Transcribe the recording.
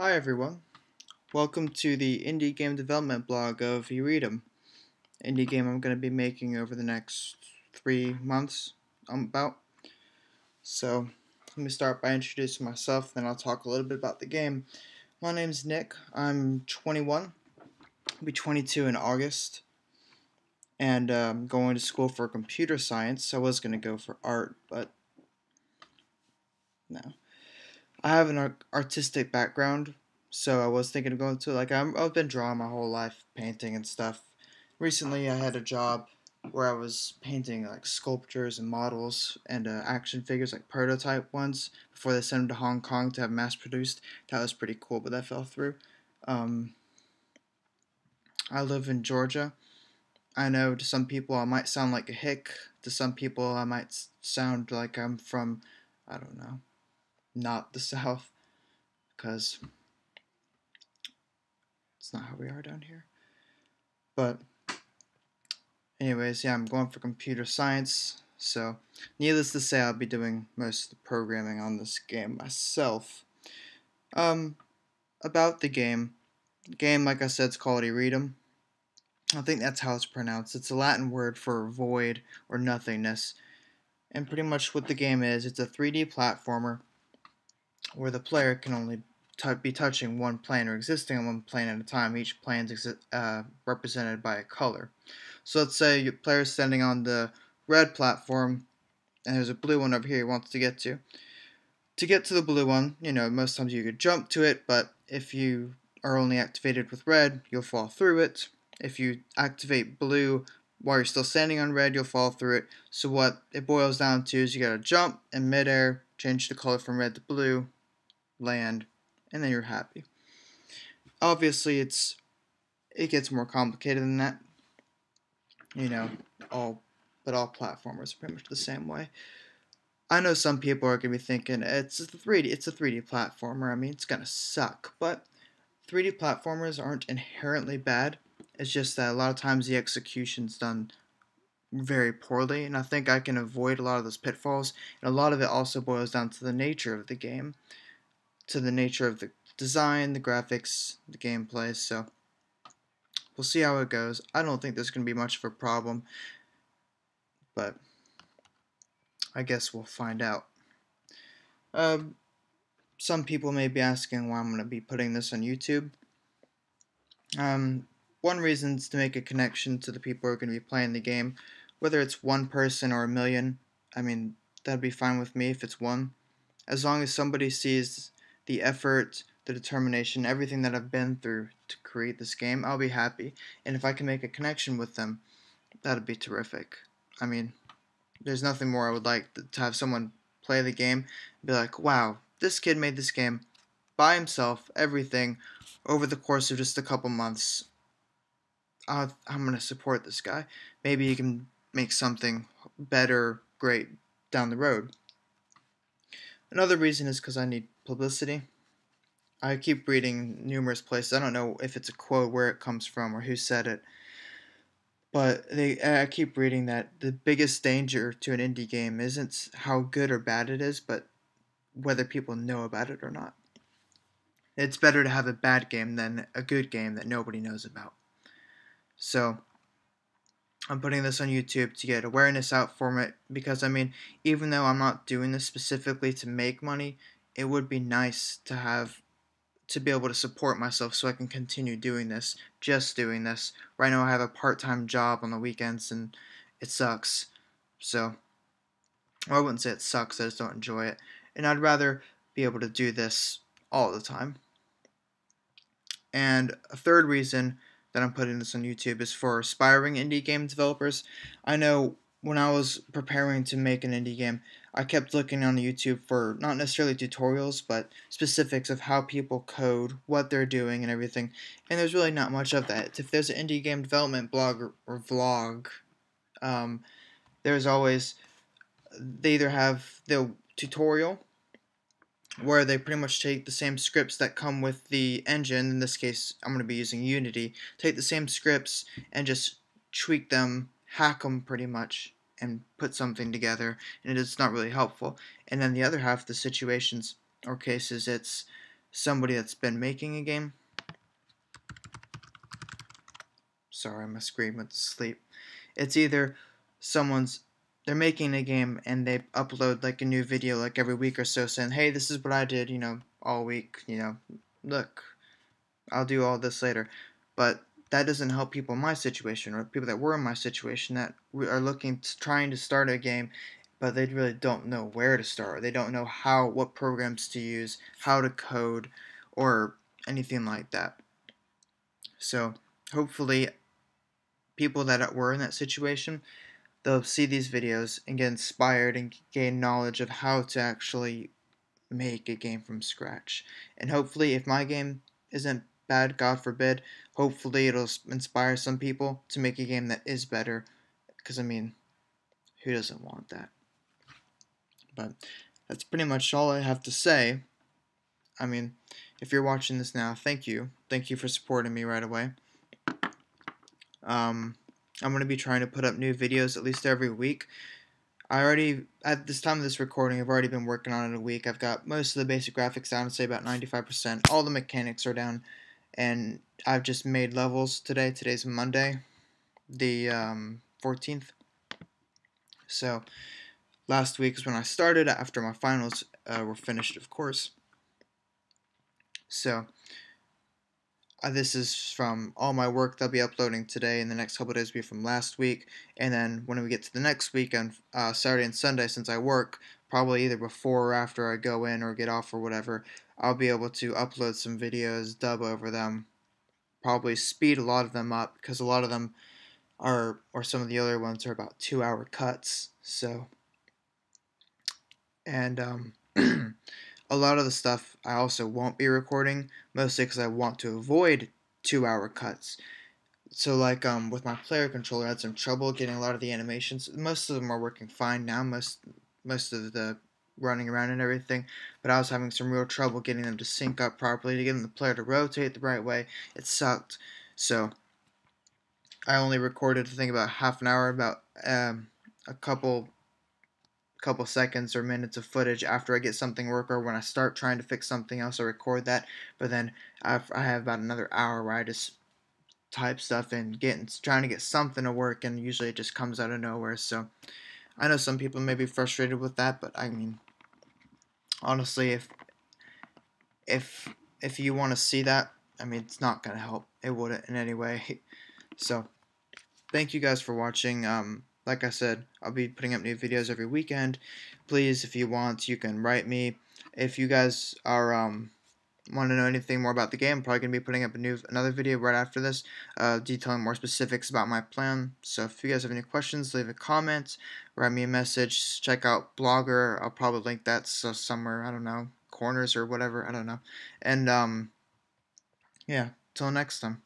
Hi everyone. Welcome to the indie game development blog of Irritum. Indie game I'm going to be making over the next three months, I'm about. So, let me start by introducing myself, then I'll talk a little bit about the game. My name's Nick. I'm 21. I'll be 22 in August. And I'm um, going to school for computer science. I was going to go for art, but no. I have an artistic background, so I was thinking of going to like i have been drawing my whole life, painting and stuff. Recently, I had a job where I was painting like sculptures and models and uh, action figures, like prototype ones, before they sent them to Hong Kong to have mass produced. That was pretty cool, but that fell through. Um, I live in Georgia. I know to some people I might sound like a hick. To some people I might sound like I'm from, I don't know, not the South, because it's not how we are down here. But, anyways, yeah, I'm going for computer science. So, needless to say, I'll be doing most of the programming on this game myself. Um, about the game. The game, like I said, is called Irritum. I think that's how it's pronounced. It's a Latin word for void or nothingness. And pretty much what the game is, it's a 3D platformer where the player can only be touching one plane or existing on one plane at a time. Each plane is uh, represented by a color. So let's say your player is standing on the red platform and there's a blue one over here he wants to get to. To get to the blue one, you know, most times you could jump to it, but if you are only activated with red, you'll fall through it. If you activate blue while you're still standing on red, you'll fall through it. So what it boils down to is you gotta jump in midair, change the color from red to blue, land, and then you're happy. Obviously, it's it gets more complicated than that. You know, all but all platformers are pretty much the same way. I know some people are gonna be thinking it's a 3D, it's a 3D platformer. I mean, it's gonna suck, but 3D platformers aren't inherently bad. It's just that a lot of times the execution's done very poorly, and I think I can avoid a lot of those pitfalls. And a lot of it also boils down to the nature of the game to the nature of the design, the graphics, the gameplay, so we'll see how it goes. I don't think there's going to be much of a problem, but I guess we'll find out. Um, some people may be asking why I'm going to be putting this on YouTube. Um, one reason is to make a connection to the people who are going to be playing the game. Whether it's one person or a million, I mean, that'd be fine with me if it's one. As long as somebody sees the effort, the determination, everything that I've been through to create this game, I'll be happy. And if I can make a connection with them, that'd be terrific. I mean, there's nothing more I would like to have someone play the game be like, wow, this kid made this game by himself, everything, over the course of just a couple months. i I'm going to support this guy. Maybe he can make something better, great down the road. Another reason is because I need publicity. I keep reading numerous places. I don't know if it's a quote, where it comes from, or who said it. But they, I keep reading that the biggest danger to an indie game isn't how good or bad it is, but whether people know about it or not. It's better to have a bad game than a good game that nobody knows about. So, I'm putting this on YouTube to get awareness out for it because I mean, even though I'm not doing this specifically to make money, it would be nice to have to be able to support myself so I can continue doing this, just doing this. Right now I have a part-time job on the weekends and it sucks. So well, I wouldn't say it sucks, I just don't enjoy it. And I'd rather be able to do this all the time. And a third reason that I'm putting this on YouTube is for aspiring indie game developers. I know when I was preparing to make an indie game, I kept looking on YouTube for not necessarily tutorials, but specifics of how people code, what they're doing, and everything. And there's really not much of that. If there's an indie game development blog or, vlog, um, there's always they either have the tutorial where they pretty much take the same scripts that come with the engine. In this case, I'm going to be using Unity. Take the same scripts and just tweak them, hack them pretty much and put something together, and it's not really helpful. And then the other half, the situations or cases, it's somebody that's been making a game. Sorry, my screen went to sleep. It's either someone's they're making a game and they upload like a new video like every week or so saying, "Hey, this is what I did, you know, all week, you know, look, I'll do all this later." But that doesn't help people in my situation or people that were in my situation that are looking trying to start a game but they really don't know where to start. They don't know how what programs to use, how to code or anything like that. So, hopefully people that were in that situation they'll see these videos and get inspired and gain knowledge of how to actually make a game from scratch. And hopefully, if my game isn't bad, God forbid, hopefully it'll inspire some people to make a game that is better. Because, I mean, who doesn't want that? But that's pretty much all I have to say. I mean, if you're watching this now, thank you. Thank you for supporting me right away. Um, I'm going to be trying to put up new videos at least every week. I already, at this time of this recording, I've already been working on it a week. I've got most of the basic graphics down, say about 95%. All the mechanics are down, and I've just made levels today. Today's Monday, the um, 14th. So, last week is when I started after my finals uh, were finished, of course. So, this is from all my work that I'll be uploading today, and the next couple days will be from last week. And then when we get to the next week on uh, Saturday and Sunday, since I work, probably either before or after I go in or get off or whatever, I'll be able to upload some videos, dub over them, probably speed a lot of them up because a lot of them are, or some of the other ones are about two hour cuts. So, and um, a lot of the stuff I also won't be recording, mostly because I want to avoid two hour cuts. So like um with my player controller, I had some trouble getting a lot of the animations. Most of them are working fine now. Most most of the running around and everything, but I was having some real trouble getting them to sync up properly, to getting the player to rotate the right way. It sucked. So I only recorded I think about half an hour, about um, a couple couple seconds or minutes of footage after I get something work or when I start trying to fix something else, I record that. But then I've, I have about another hour where I just type stuff and getting trying to get something to work, and usually it just comes out of nowhere. So I know some people may be frustrated with that, but I mean, honestly, if if if you want to see that, I mean, it's not gonna help. It wouldn't in any way. So thank you guys for watching. Um, like I said, I'll be putting up new videos every weekend. Please, if you want, you can write me. If you guys are um, want to know anything more about the game, I'm probably gonna be putting up a new another video right after this, uh, detailing more specifics about my plan. So if you guys have any questions, leave a comment, write me a message. Check out Blogger. I'll probably link that so somewhere. I don't know, corners or whatever. I don't know. And um, yeah. Till next time.